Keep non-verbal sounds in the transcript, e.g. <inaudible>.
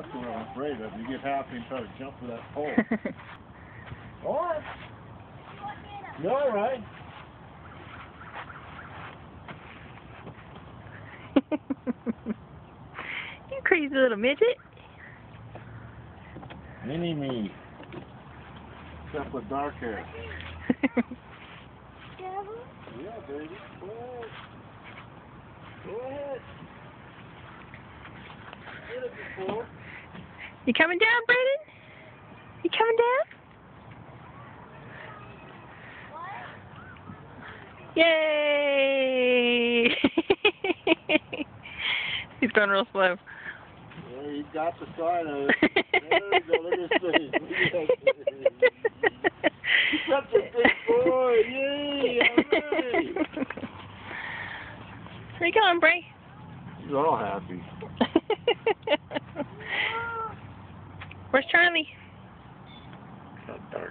That's what I'm afraid of. You get happy and try to jump for that pole. <laughs> all right. You all right? <laughs> you crazy little midget. Mini me. Except with dark hair. <laughs> Yeah, baby. Go ahead. Go ahead. Did it before. You coming down, Braden? You coming down? Yay! <laughs> He's going real slow. Yeah, you got the side of it. There. Look at his face. Look at his face. He's such a big boy. Yay. Right. Where you going, Bray? He's all happy. <laughs> Where's Charlie? Dark